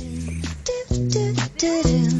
Do, do, do, do.